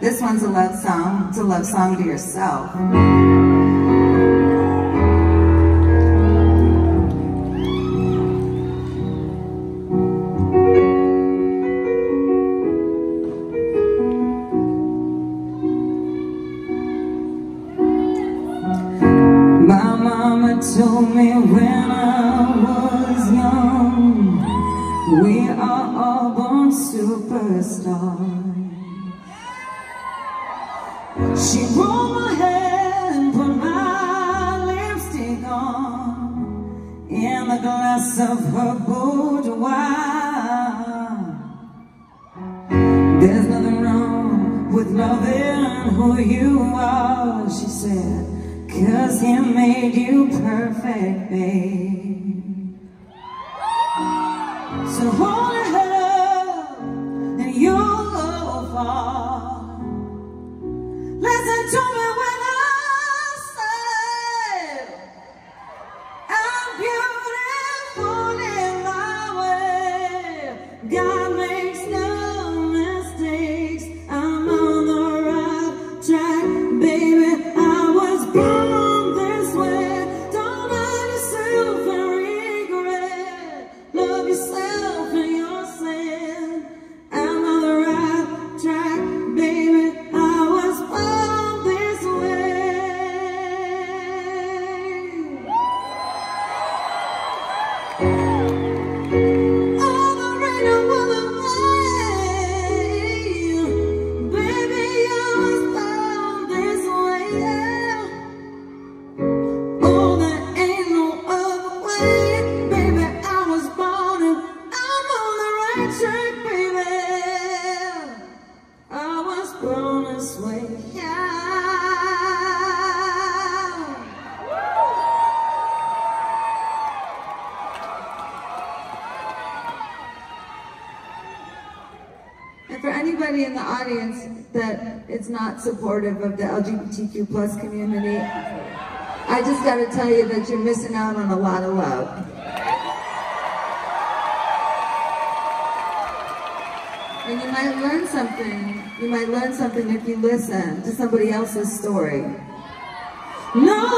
This one's a love song. It's a love song to yourself. My mama told me when I was young We are all born superstars She rolled my hair and put my lipstick on In the glass of her boudoir. There's nothing wrong with loving who you are, she said Cause he made you perfect, babe So hold your head up and you'll go far Listen to me baby. I was born this way. And for anybody in the audience that is not supportive of the LGBTQ plus community, I just got to tell you that you're missing out on a lot of love. And you might learn something. You might learn something if you listen to somebody else's story. No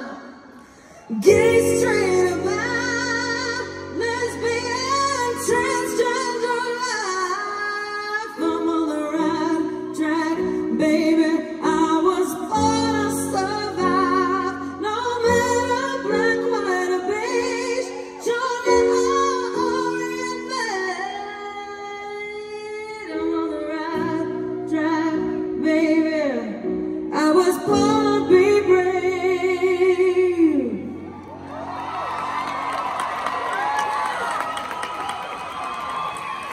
man gets was blind.